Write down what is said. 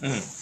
うん。